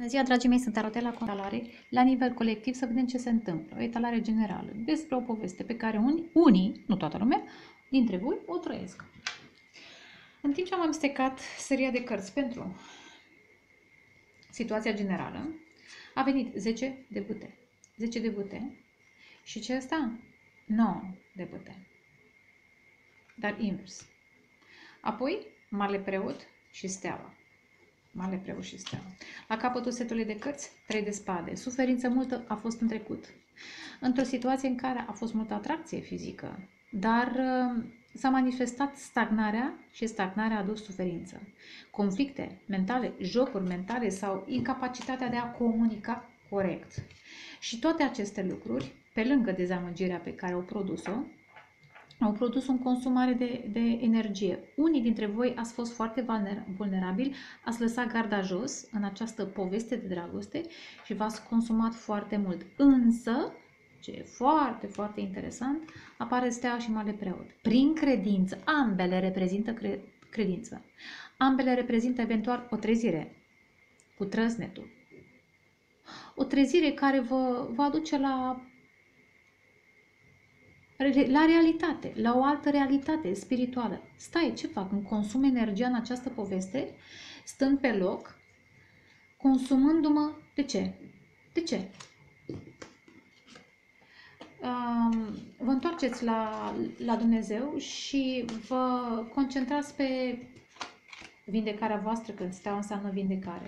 Bună ziua, dragii mei, sunt Arotela Contalare. La nivel colectiv să vedem ce se întâmplă. O etalare generală despre o poveste pe care unii, unii, nu toată lumea, dintre voi o trăiesc. În timp ce am amestecat seria de cărți pentru situația generală, a venit 10 de bute. 10 de bute și ce asta? 9 de bute. Dar invers. Apoi, Marele Preot și Steaua. Mare preot și steaua. La capătul setului de cărți, trei de spade. Suferință multă a fost în trecut. Într-o situație în care a fost multă atracție fizică, dar uh, s-a manifestat stagnarea și stagnarea a adus suferință. Conflicte mentale, jocuri mentale sau incapacitatea de a comunica corect. Și toate aceste lucruri, pe lângă dezamăgirea pe care au produs-o, au produs un consum mare de, de energie. Unii dintre voi ați fost foarte vulnerabili, ați lăsat garda jos în această poveste de dragoste și v-ați consumat foarte mult. Însă, ce e foarte, foarte interesant, apare steaua și mare preot. Prin credință, ambele reprezintă cre- credință. Ambele reprezintă eventual o trezire cu trăsnetul. O trezire care vă va aduce la la realitate, la o altă realitate spirituală. Stai, ce fac? Îmi consum energia în această poveste, stând pe loc, consumându-mă. De ce? De ce? Vă întoarceți la, la Dumnezeu și vă concentrați pe vindecarea voastră, când steaua înseamnă vindecare,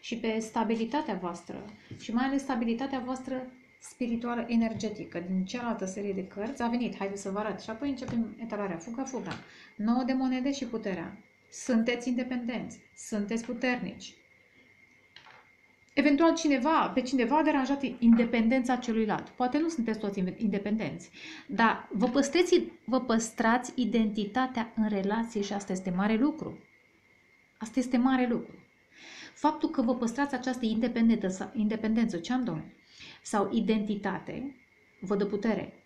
și pe stabilitatea voastră și mai ales stabilitatea voastră spirituală energetică din cealaltă serie de cărți a venit. Haideți să vă arăt. Și apoi începem etalarea. Fuga, fuga. 9 de monede și puterea. Sunteți independenți. Sunteți puternici. Eventual cineva, pe cineva a deranjat independența celuilalt. Poate nu sunteți toți independenți, dar vă păstrați, vă păstrați identitatea în relație și asta este mare lucru. Asta este mare lucru. Faptul că vă păstrați această independență, independență ce am, domnule? Sau identitate vă dă putere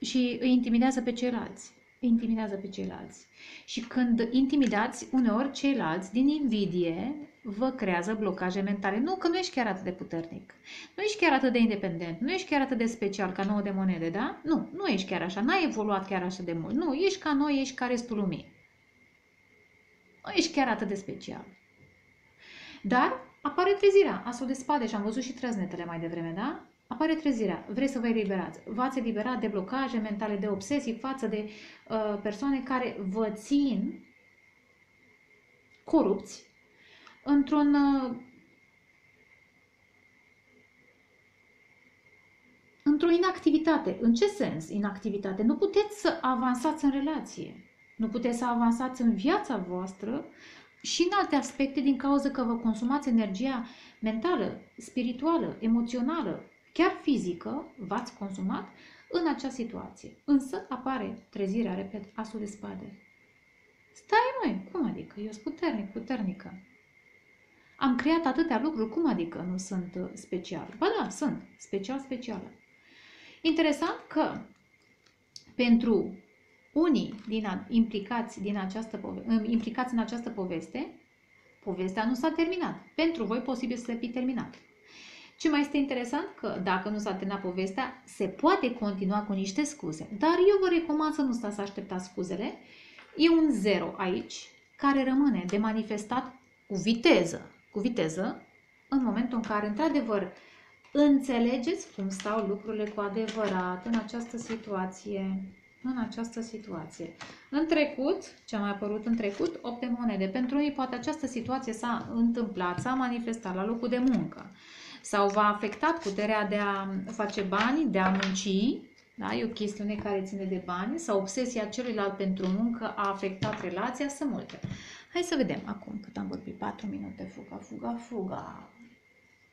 și îi intimidează pe ceilalți. Îi intimidează pe ceilalți. Și când intimidați, uneori ceilalți, din invidie, vă creează blocaje mentale. Nu, că nu ești chiar atât de puternic. Nu ești chiar atât de independent. Nu ești chiar atât de special ca nouă de monede, da? Nu, nu ești chiar așa. N-ai evoluat chiar așa de mult. Nu, ești ca noi, ești ca restul lumii. Nu ești chiar atât de special. Dar apare trezirea, asul de spade și am văzut și trăznetele mai devreme, da? Apare trezirea, vrei să vă eliberați. V-ați eliberat de blocaje mentale, de obsesii față de uh, persoane care vă țin corupți într-un uh, într-o inactivitate. În ce sens inactivitate? Nu puteți să avansați în relație. Nu puteți să avansați în viața voastră și în alte aspecte din cauza că vă consumați energia mentală, spirituală, emoțională, chiar fizică, v-ați consumat în acea situație. Însă apare trezirea, repet, asul de spade. Stai noi, cum adică? Eu sunt puternic, puternică. Am creat atâtea lucruri, cum adică nu sunt uh, special? Ba da, sunt, special, specială. Interesant că pentru unii din a, implicați, din această pove- implicați în această poveste, povestea nu s-a terminat. Pentru voi posibil să fi terminat. Ce mai este interesant că dacă nu s-a terminat povestea, se poate continua cu niște scuze. Dar eu vă recomand să nu stați să așteptați scuzele. E un zero aici care rămâne de manifestat cu viteză, cu viteză, în momentul în care, într-adevăr, înțelegeți cum stau lucrurile cu adevărat în această situație în această situație. În trecut, ce a mai apărut în trecut, 8 de monede. Pentru ei poate această situație s-a întâmplat, s-a manifestat la locul de muncă sau v-a afectat puterea de a face bani, de a munci, da? e o chestiune care ține de bani sau obsesia celuilalt pentru muncă a afectat relația, sunt multe. Hai să vedem acum cât am vorbit, 4 minute, fuga, fuga, fuga.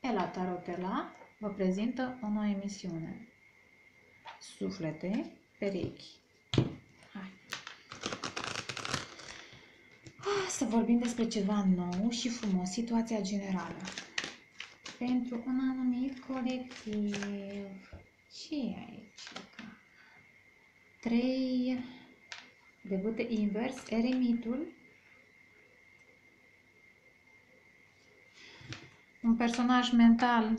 Ela Tarotela vă prezintă o nouă emisiune. Suflete perechi. Hai. Ah, să vorbim despre ceva nou și frumos, situația generală. Pentru un anumit colectiv. ce e aici? Trei debute invers, eremitul. un personaj mental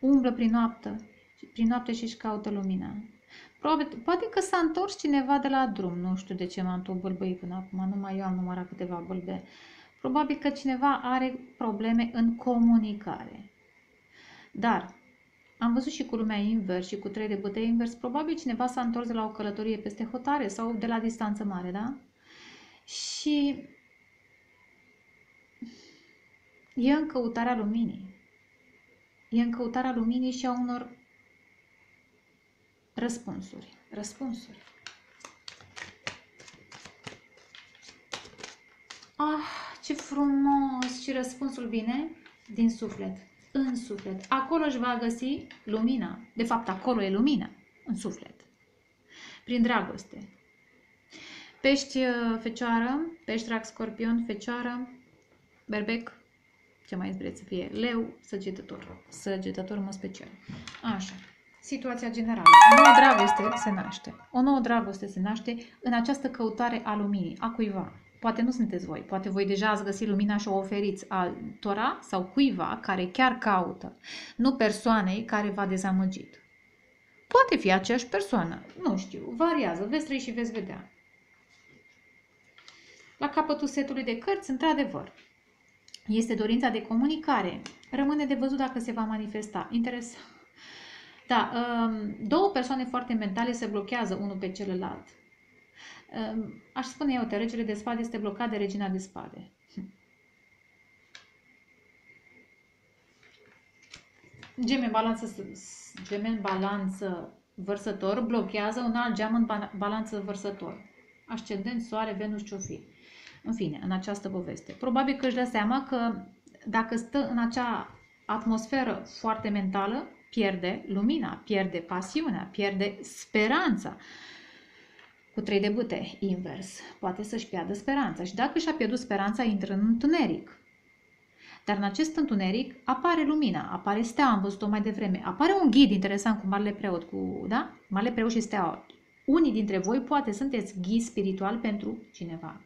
umblă prin noapte, prin noapte și își caută lumina. Probabil, poate că s-a întors cineva de la drum, nu știu de ce m-am tot bălbăit până acum, numai eu am numărat câteva bălbe. Probabil că cineva are probleme în comunicare. Dar am văzut și cu lumea invers și cu trei de bătăi invers, probabil cineva s-a întors de la o călătorie peste hotare sau de la distanță mare, da? Și e în căutarea luminii. E în căutarea luminii și a unor răspunsuri. Răspunsuri. Ah, ce frumos! Și răspunsul vine din suflet, în suflet. Acolo își va găsi lumina. De fapt, acolo e lumina, în suflet. Prin dragoste. Pești uh, fecioară, pești rac scorpion, fecioară, berbec, ce mai vreți să fie, leu, săgetător. Săgetător mă special. Așa. Situația generală. O nouă dragoste se naște. O nouă dragoste se naște în această căutare a luminii, a cuiva. Poate nu sunteți voi, poate voi deja ați găsit lumina și o oferiți altora sau cuiva care chiar caută, nu persoanei care v-a dezamăgit. Poate fi aceeași persoană, nu știu, variază, veți trăi și veți vedea. La capătul setului de cărți, într-adevăr, este dorința de comunicare. Rămâne de văzut dacă se va manifesta. Interesant. Da, um, două persoane foarte mentale se blochează unul pe celălalt. Um, aș spune eu, regele de spade este blocat de regina de spade. Gemeni balanță, gemen balanță vărsător blochează un alt geam în balanță vărsător. Ascendent, soare, venus, ce fi. În fine, în această poveste. Probabil că își dă seama că dacă stă în acea atmosferă foarte mentală, pierde lumina, pierde pasiunea, pierde speranța. Cu trei de bute, invers, poate să-și piardă speranța și dacă și-a pierdut speranța, intră în întuneric. Dar în acest întuneric apare lumina, apare steaua, am văzut-o mai devreme, apare un ghid interesant cu Marele Preot, cu, da? Marele Preot și steaua. Unii dintre voi poate sunteți ghid spiritual pentru cineva.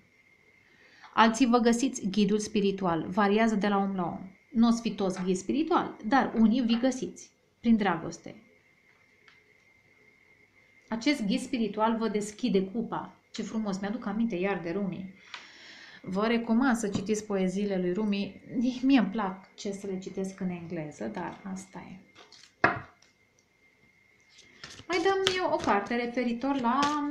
Alții vă găsiți ghidul spiritual, variază de la om la om. Nu o fi toți ghid spiritual, dar unii vi găsiți prin dragoste. Acest ghid spiritual vă deschide cupa. Ce frumos, mi-aduc aminte iar de Rumi. Vă recomand să citiți poeziile lui Rumi. Mie îmi plac ce să le citesc în engleză, dar asta e. Mai dăm eu o carte referitor la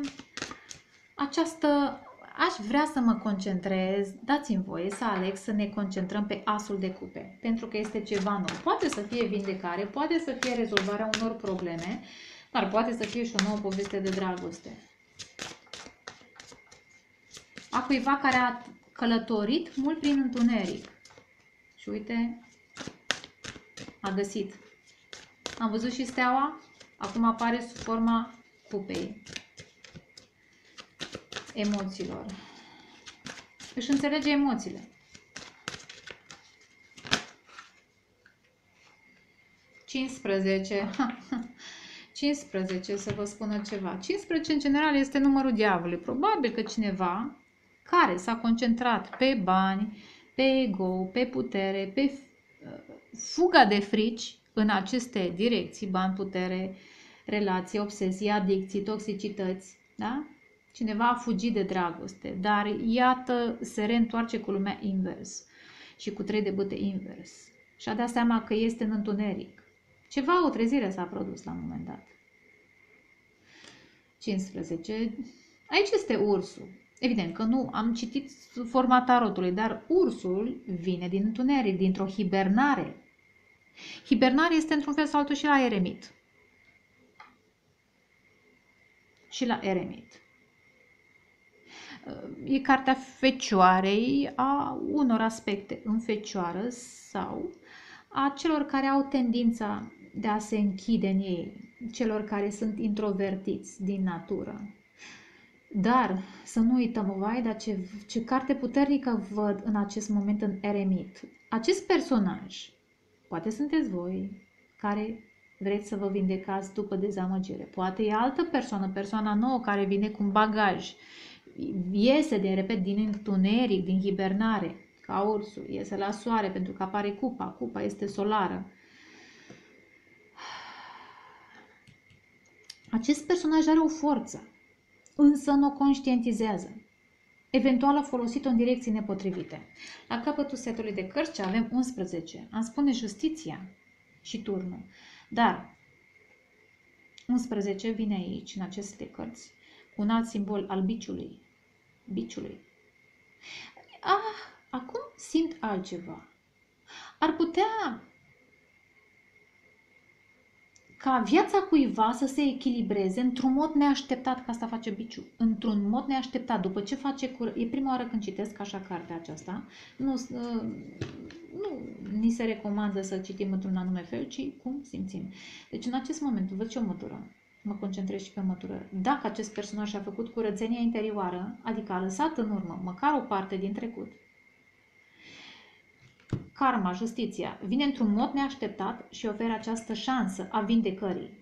această aș vrea să mă concentrez, dați-mi voie să aleg să ne concentrăm pe asul de cupe, pentru că este ceva nou. Poate să fie vindecare, poate să fie rezolvarea unor probleme, dar poate să fie și o nouă poveste de dragoste. A cuiva care a călătorit mult prin întuneric. Și uite, a găsit. Am văzut și steaua, acum apare sub forma cupei emoțiilor. Își înțelege emoțiile. 15. 15, să vă spună ceva. 15 în general este numărul diavolului. Probabil că cineva care s-a concentrat pe bani, pe ego, pe putere, pe uh, fuga de frici în aceste direcții, bani, putere, relații, obsesii, adicții, toxicități, da? Cineva a fugit de dragoste, dar iată se reîntoarce cu lumea invers și cu trei de băte invers. Și a dat seama că este în întuneric. Ceva o trezire s-a produs la un moment dat. 15. Aici este ursul. Evident că nu am citit forma tarotului, dar ursul vine din întuneric, dintr-o hibernare. Hibernare este într-un fel sau altul și la eremit. Și la eremit e cartea fecioarei a unor aspecte în fecioară sau a celor care au tendința de a se închide în ei, celor care sunt introvertiți din natură. Dar să nu uităm, vai, dar ce, ce carte puternică văd în acest moment în Eremit. Acest personaj, poate sunteți voi, care vreți să vă vindecați după dezamăgire. Poate e altă persoană, persoana nouă care vine cu un bagaj iese de repet din întuneric, din hibernare ca ursul, iese la soare pentru că apare cupa, cupa este solară. Acest personaj are o forță, însă nu o conștientizează. Eventual a folosit-o în direcții nepotrivite. La capătul setului de cărți avem 11. Am spune justiția și turnul. Dar 11 vine aici, în aceste cărți, cu un alt simbol al biciului. Biciului. Ah, acum simt altceva. Ar putea ca viața cuiva să se echilibreze într-un mod neașteptat, ca asta face biciu, într-un mod neașteptat, după ce face cură... E prima oară când citesc așa cartea aceasta, nu, nu ni se recomandă să citim într-un anume fel, ci cum simțim. Deci în acest moment văd ce o mătură, mă concentrez și pe mătură. Dacă acest personaj a făcut curățenia interioară, adică a lăsat în urmă măcar o parte din trecut, karma, justiția, vine într-un mod neașteptat și oferă această șansă a vindecării.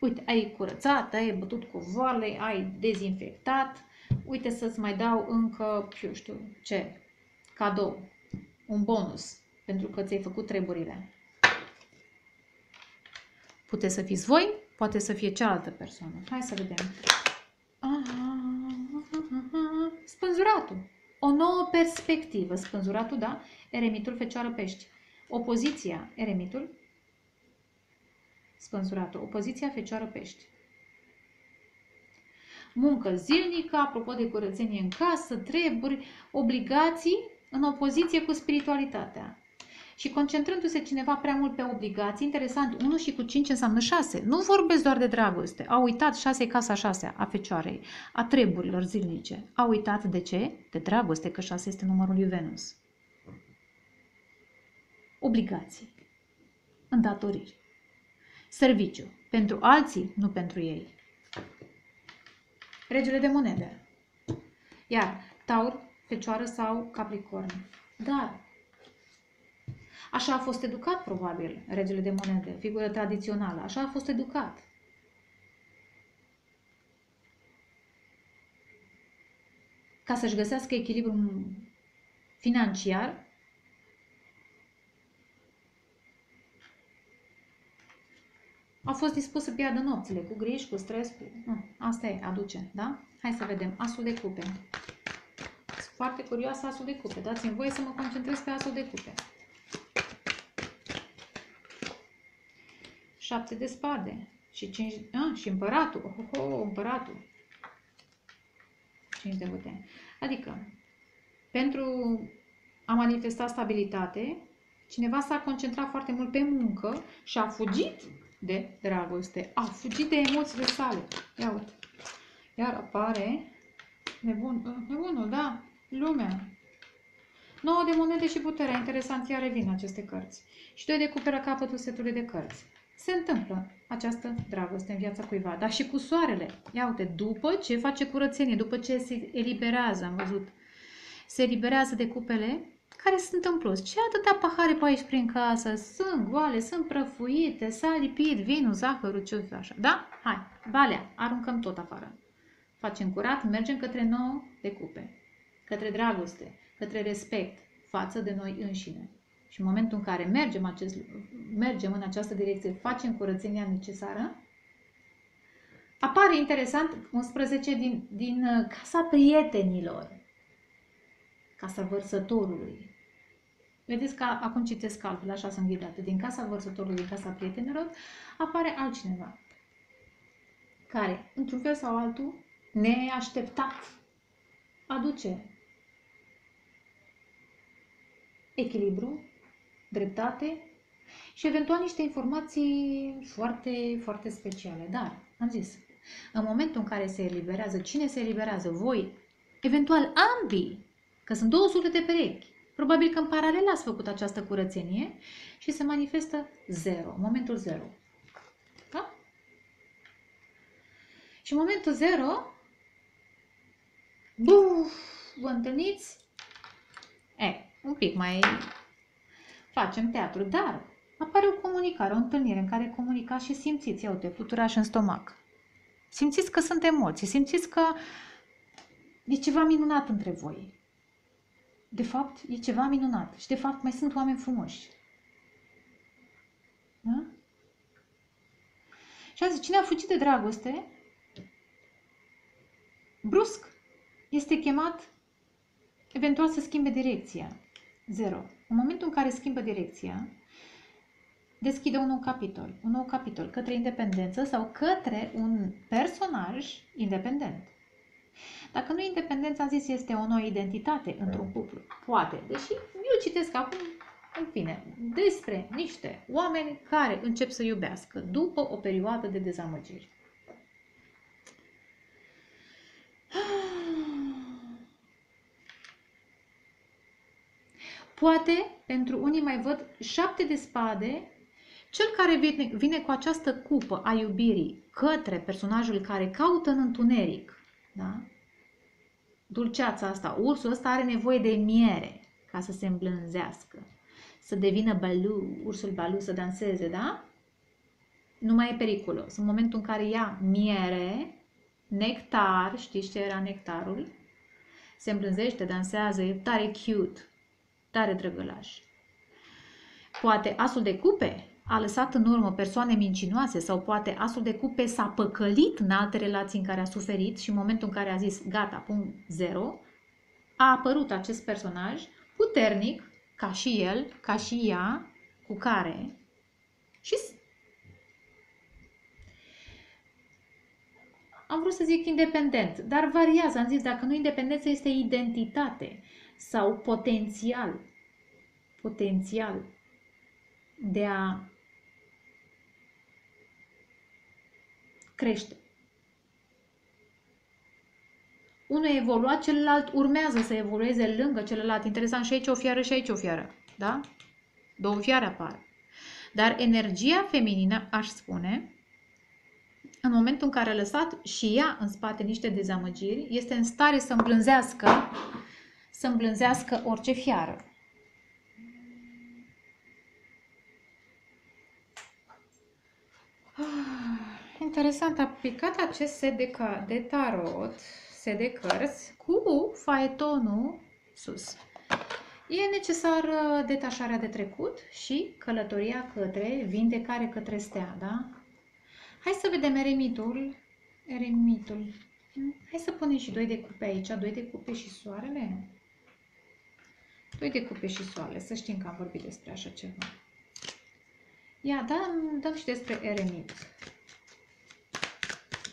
Uite, ai curățat, ai bătut cu voale, ai dezinfectat, uite să-ți mai dau încă, eu știu ce, cadou, un bonus, pentru că ți-ai făcut treburile. Puteți să fiți voi, poate să fie cealaltă persoană. Hai să vedem. Spânzuratul. O nouă perspectivă. Spânzuratul, da? Eremitul, Fecioară, Pești. Opoziția, eremitul, spânzuratul. Opoziția, Fecioară, Pești. Muncă zilnică, apropo de curățenie în casă, treburi, obligații, în opoziție cu spiritualitatea. Și concentrându-se cineva prea mult pe obligații, interesant, 1 și cu 5 înseamnă 6. Nu vorbesc doar de dragoste. A uitat 6 e casa 6 a fecioarei, a treburilor zilnice. A uitat de ce? De dragoste, că 6 este numărul lui Venus obligații, îndatoriri, serviciu, pentru alții, nu pentru ei. Regele de monede. Iar taur, fecioară sau capricorn. Dar Așa a fost educat, probabil, regele de monede, figură tradițională. Așa a fost educat. Ca să-și găsească echilibru financiar, a fost dispus să piardă nopțile, cu griji, cu stres, cu... Nu, asta e, aduce, da? Hai să vedem, asul de cupe. Sunt foarte curioasă asul de cupe. Dați-mi voie să mă concentrez pe asul de cupe. Șapte de spade. Și cinci... Ah, și împăratul. Oh, oh, oh, împăratul. Cinci de putere. Adică, pentru a manifesta stabilitate, cineva s-a concentrat foarte mult pe muncă și a fugit de dragoste. A fugit de emoțiile sale. Ia uite. Iar apare nebun, nebunul, da, lumea. 9 de monede și puterea. Interesant, iar revin aceste cărți. Și doi de cupe la capătul setului de cărți. Se întâmplă această dragoste în viața cuiva. Dar și cu soarele. Ia uite, după ce face curățenie, după ce se eliberează, am văzut, se eliberează de cupele care sunt în plus. Ce atâtea pahare pe aici prin casă? Sunt goale, sunt prăfuite, s-a lipit vinul, zahărul, ce așa. Da? Hai, valea, aruncăm tot afară. Facem curat, mergem către nouă de cupe, către dragoste, către respect față de noi înșine. Și în momentul în care mergem, acest, mergem în această direcție, facem curățenia necesară, apare interesant 11 din, din uh, casa prietenilor, casa vărsătorului. Vedeți că acum citesc altfel, așa sunt ghidată. Din casa vărsătorului, din casa prietenilor, apare altcineva care, într-un fel sau altul, neașteptat, aduce echilibru, dreptate și eventual niște informații foarte, foarte speciale. Dar, am zis, în momentul în care se eliberează, cine se eliberează? Voi, eventual ambii, că sunt două suflete perechi, Probabil că în paralel ați făcut această curățenie și se manifestă 0, momentul 0. Da? Și în momentul 0, buf, vă întâlniți? E, un pic mai facem teatru, dar apare o comunicare, o întâlnire în care comunicați și simțiți, ia uite, fluturaș în stomac. Simțiți că sunt emoții, simțiți că e ceva minunat între voi. de fapt, e ceva minunat. Și, de fapt, mai sunt oameni frumoși. Da? Și azi, cine a fugit de dragoste, brusc, este chemat eventual să schimbe direcția. Zero. În momentul în care schimbă direcția, deschide un nou capitol, un nou capitol către independență sau către un personaj independent. Dacă nu independența, am zis, este o nouă identitate într-un cuplu. Poate. Deși eu citesc acum, în fine, despre niște oameni care încep să iubească după o perioadă de dezamăgiri. Poate, pentru unii mai văd șapte de spade, cel care vine, vine cu această cupă a iubirii către personajul care caută în întuneric, da? dulceața asta, ursul ăsta are nevoie de miere ca să se îmblânzească, să devină balu, ursul balu să danseze, da? Nu mai e periculos. În momentul în care ia miere, nectar, știți ce era nectarul? Se îmblânzește, dansează, e tare cute, tare drăgălaș. Poate asul de cupe a lăsat în urmă persoane mincinoase sau poate asul de cupe s-a păcălit în alte relații în care a suferit și în momentul în care a zis gata, punct zero, a apărut acest personaj puternic, ca și el, ca și ea, cu care și am vrut să zic independent, dar variază. Am zis, dacă nu independență este identitate sau potențial. Potențial de a crește. Unul evolua, celălalt urmează să evolueze lângă celălalt. Interesant, și aici o fiară și aici o fiară. Da? Două fiare apar. Dar energia feminină, aș spune, în momentul în care a lăsat și ea în spate niște dezamăgiri, este în stare să îmblânzească, să îmblânzească orice fiară. interesant, a picat acest set de, ca, de tarot, set de cărți, cu faetonul sus. E necesară detașarea de trecut și călătoria către vindecare către stea, da? Hai să vedem eremitul. Eremitul. Hai să punem și doi de cupe aici, doi de cupe și soarele. Doi de cupe și soarele, să știm că am vorbit despre așa ceva. Ia, dăm, dăm și despre eremit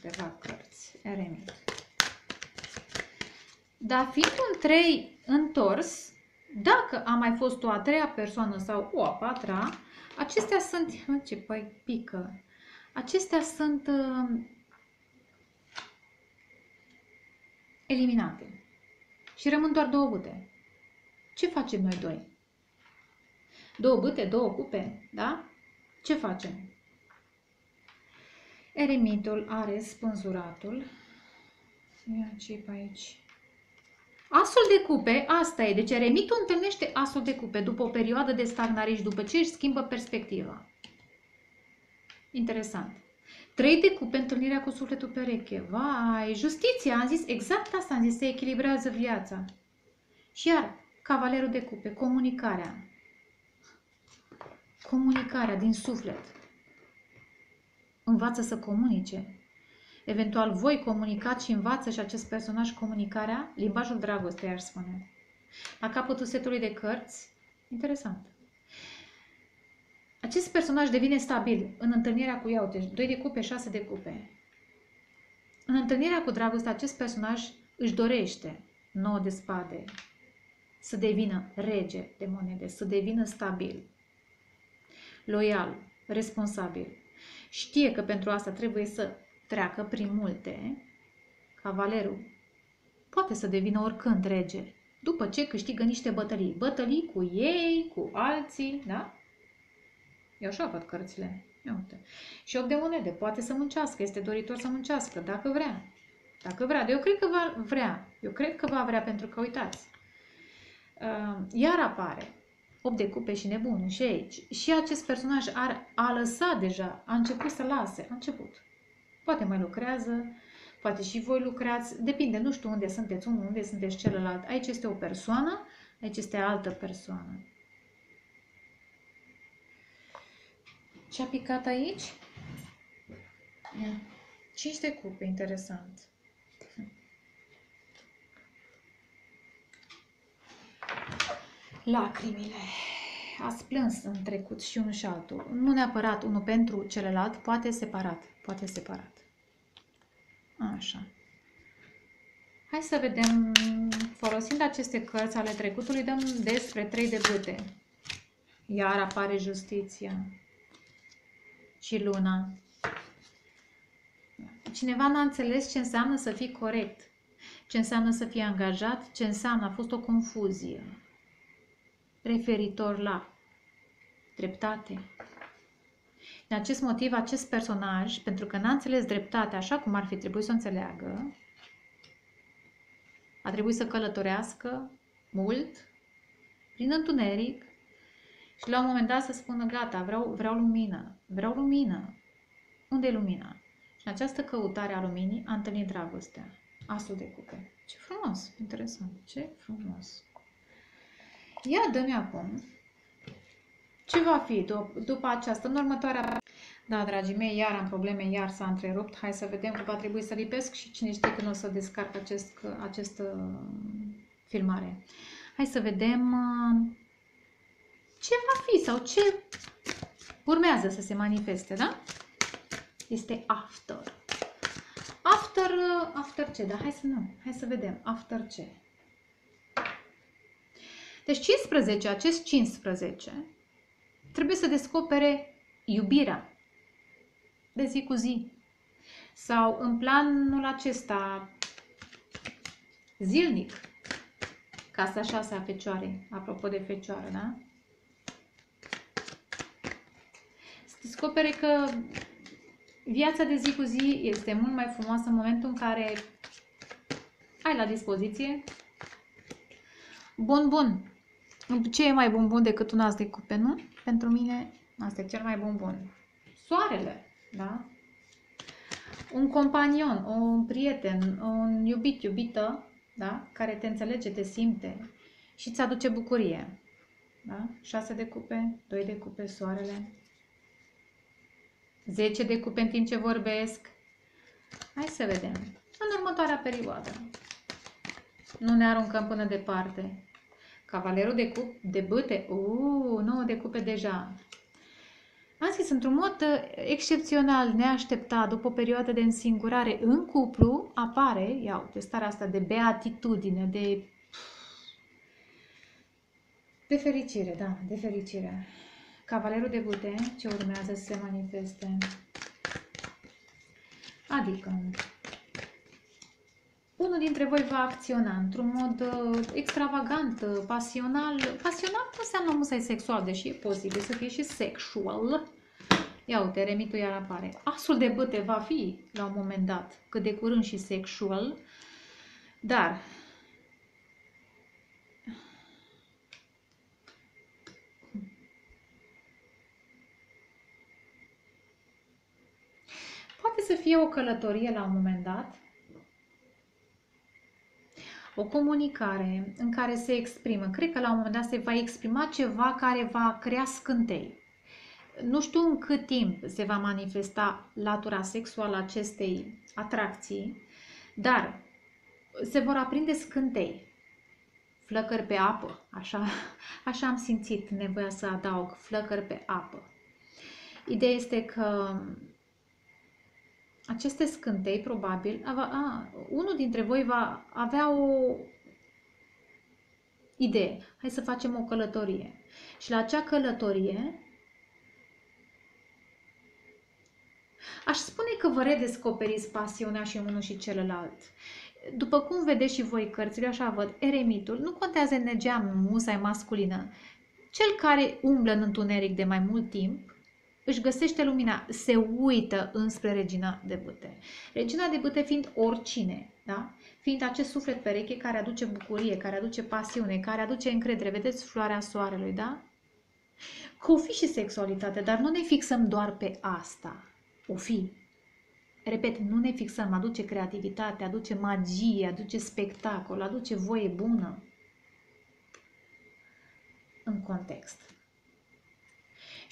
câteva cărți. Eremit. Dar fiind un 3 întors, dacă a mai fost o a treia persoană sau o a patra, acestea sunt, mă, ce păi pică, acestea sunt uh, eliminate. Și rămân doar două bute. Ce facem noi doi? Două bute, două cupe, da? Ce facem? Eremitul are spânzuratul. Ia ce pe aici. Asul de cupe, asta e. Deci eremitul întâlnește asul de cupe după o perioadă de stagnare și după ce își schimbă perspectiva. Interesant. Trei de cupe, întâlnirea cu sufletul pereche. Vai, justiția, am zis exact asta, am zis, se echilibrează viața. Și iar, cavalerul de cupe, comunicarea. Comunicarea din suflet învață să comunice. Eventual voi comunicați și învață și acest personaj comunicarea, limbajul dragostei, aș spune. La capătul setului de cărți, interesant. Acest personaj devine stabil în întâlnirea cu ea, 2 de cupe, 6 de cupe. În întâlnirea cu dragoste, acest personaj își dorește 9 de spade, să devină rege de monede, să devină stabil, loial, responsabil. Știe că pentru asta trebuie să treacă prin multe. Cavalerul poate să devină oricând rege, după ce câștigă niște bătălii. Bătălii cu ei, cu alții, da? Eu așa văd cărțile. Ia uite. Și 8 de monede. Poate să muncească. Este doritor să muncească, dacă vrea. Dacă vrea. Dar eu cred că va vrea. Eu cred că va vrea, pentru că, uitați, uh, iar apare 8 de cupe și nebun și aici. Și acest personaj ar, a lăsat deja, a început să lase, a început. Poate mai lucrează, poate și voi lucrați, depinde, nu știu unde sunteți unul, unde sunteți celălalt. Aici este o persoană Aici este altă persoană. Ce a picat aici? Cinci de cupe, interesant. Lacrimile. Ați plâns în trecut și unul și altul. Nu neapărat unul pentru celălalt, poate separat. Poate separat. Așa. Hai să vedem, folosind aceste cărți ale trecutului, dăm despre trei de bâte. Iar apare justiția și luna. Cineva n-a înțeles ce înseamnă să fii corect, ce înseamnă să fii angajat, ce înseamnă, a fost o confuzie referitor la dreptate. Din acest motiv, acest personaj, pentru că n-a înțeles dreptatea așa cum ar fi trebuit să o înțeleagă, a trebuit să călătorească mult, prin întuneric, și la un moment dat să spună, gata, vreau, vreau lumină, vreau lumină. Unde e lumina? Și în această căutare a luminii a întâlnit dragostea. Asul de cupe. Ce frumos, interesant, ce frumos. Ia dă-mi acum ce va fi după aceasta, în următoarea... Da, dragii mei, iar am probleme, iar s-a întrerupt. Hai să vedem că va trebui să lipesc și cine știe când o să descarc acest, această filmare. Hai să vedem uh, ce va fi sau ce urmează să se manifeste, da? Este after. After, uh, after ce? Da, hai să nu, hai să vedem. After ce? Deci 15, acest 15, trebuie să descopere iubirea de zi cu zi. Sau în planul acesta zilnic, casa șasea a fecioarei, apropo de fecioară, da? Să descopere că viața de zi cu zi este mult mai frumoasă în momentul în care ai la dispoziție bun bun. Ce e mai bun bun decât un as de cupe, nu? Pentru mine, asta e cel mai bun bun. Soarele, da? Un companion, un prieten, un iubit, iubită, da? Care te înțelege, te simte și îți aduce bucurie. Da? 6 de cupe, 2 de cupe, soarele. 10 de cupe în timp ce vorbesc. Hai să vedem. În următoarea perioadă. Nu ne aruncăm până departe. Cavalerul de, cup, de bâte, uuu, 9 de cupe deja. Am zis, într-un mod uh, excepțional, neașteptat, după o perioadă de însingurare în cuplu, apare, iau, de starea asta de beatitudine, de... De fericire, da, de fericire. Cavalerul de bute, ce urmează să se manifeste? Adică, unul dintre voi va acționa într-un mod uh, extravagant, uh, pasional. Pasional nu înseamnă musai sexual, deși e posibil să fie și sexual. Ia uite, remitul iar apare. Asul de băte va fi la un moment dat, cât de curând și sexual, dar poate să fie o călătorie la un moment dat, o comunicare în care se exprimă, cred că la un moment dat se va exprima ceva care va crea scântei. Nu știu în cât timp se va manifesta latura sexuală acestei atracții, dar se vor aprinde scântei, flăcări pe apă, așa, așa am simțit nevoia să adaug, flăcări pe apă. Ideea este că aceste scântei, probabil, a, a, unul dintre voi va avea o idee. Hai să facem o călătorie. Și la acea călătorie aș spune că vă redescoperiți pasiunea și unul și celălalt. După cum vedeți și voi cărțile, așa văd, eremitul, nu contează energia musai masculină. Cel care umblă în întuneric de mai mult timp, își găsește lumina, se uită înspre regina de bâte. Regina de bâte fiind oricine, da? fiind acest suflet pereche care aduce bucurie, care aduce pasiune, care aduce încredere. Vedeți floarea soarelui, da? Că o fi și sexualitate, dar nu ne fixăm doar pe asta. O fi. Repet, nu ne fixăm, aduce creativitate, aduce magie, aduce spectacol, aduce voie bună. în context.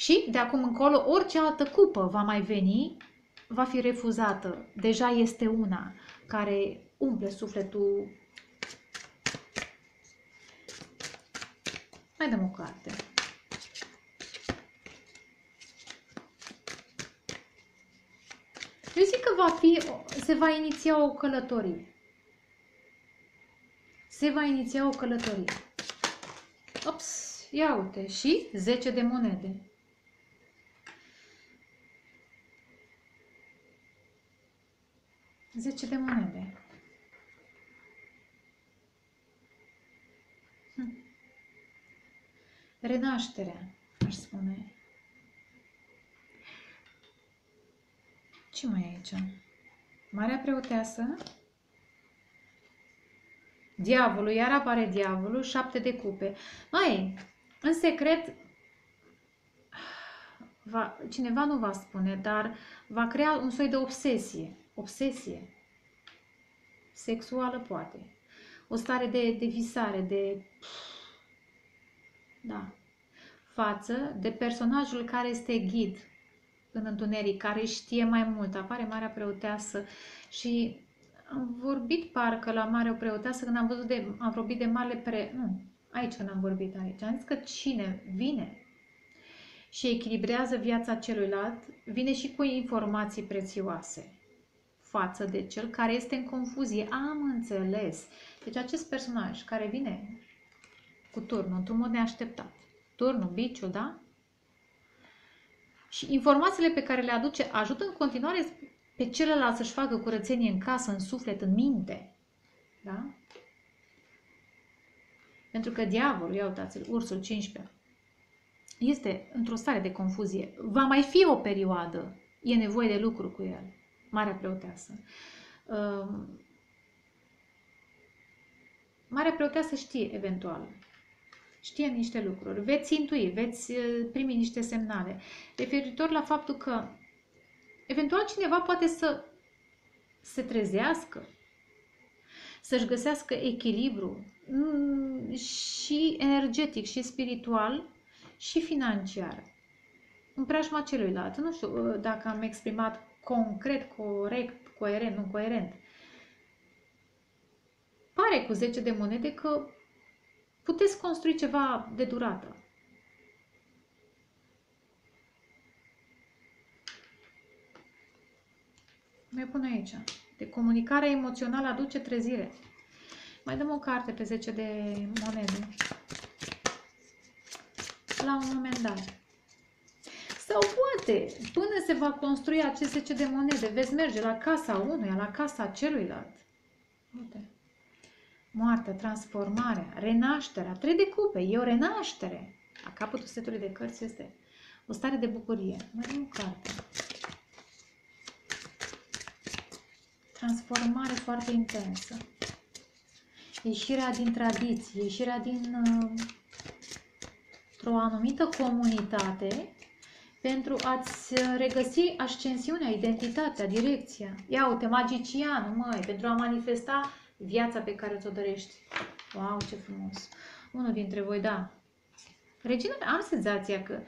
Și de acum încolo, orice altă cupă va mai veni, va fi refuzată. Deja este una care umple sufletul. Mai dăm o carte. Eu zic că va fi, se va iniția o călătorie. Se va iniția o călătorie. Ops, ia uite, și 10 de monede. 10 de monede. Hm. Renașterea, aș spune. Ce mai e aici? Marea preoteasă. Diavolul, iar apare diavolul, șapte de cupe. Mai, în secret, va, cineva nu va spune, dar va crea un soi de obsesie obsesie sexuală, poate. O stare de, de visare, de... Da. Față de personajul care este ghid în întuneric, care știe mai mult. Apare Marea Preoteasă și am vorbit parcă la Marea Preoteasă când am văzut de, am vorbit de Mare Pre... Nu, aici când am vorbit aici. Am zis că cine vine și echilibrează viața celuilalt, vine și cu informații prețioase față de cel care este în confuzie. Am înțeles. Deci acest personaj care vine cu turnul într-un mod neașteptat, turnul, biciul, da? Și informațiile pe care le aduce ajută în continuare pe celălalt să-și facă curățenie în casă, în suflet, în minte. Da? Pentru că diavolul, ia uitați ursul 15, este într-o stare de confuzie. Va mai fi o perioadă, e nevoie de lucru cu el. Marea Preoteasă. Ehm, Marea Preoteasă știe, eventual, știe niște lucruri, veți intui, veți eh, primi niște semnale referitor la faptul că eventual cineva poate să se trezească, să-și găsească echilibru mm, și energetic, și spiritual, și financiar. În preajma celuilalt. Nu știu eh, dacă am exprimat concret, corect, coerent, nu coerent. Pare cu 10 de monede că puteți construi ceva de durată. Mai pun aici. De comunicare emoțională aduce trezire. Mai dăm o carte pe 10 de monede. La un moment dat. Sau poate, până se va construi acest 10 de monede, veți merge la casa unuia, la casa celuilalt. Uite. Moartea, transformarea, renașterea, trei de cupe, e o renaștere. La capătul setului de cărți este o stare de bucurie. Mai am o carte. Transformare foarte intensă. Ieșirea din tradiție, ieșirea din uh, o anumită comunitate pentru a-ți regăsi ascensiunea, identitatea, direcția. Ia uite, magicianul, măi, pentru a manifesta viața pe care ți-o dorești. Wow, ce frumos! Unul dintre voi, da. Regina, am senzația că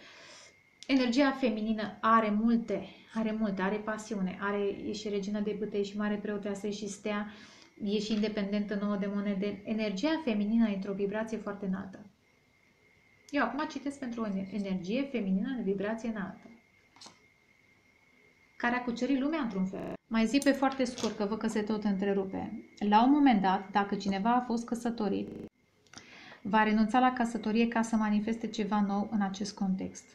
energia feminină are multe, are multe, are pasiune, are, e și regina de bătăi și mare preoteasă și stea, e și independentă nouă de monede. Energia feminină e într-o vibrație foarte înaltă. Eu acum citesc pentru o energie feminină în vibrație înaltă, care a cucerit lumea într-un fel. Mai zi pe foarte scurt, că văd că se tot întrerupe. La un moment dat, dacă cineva a fost căsătorit, va renunța la căsătorie ca să manifeste ceva nou în acest context.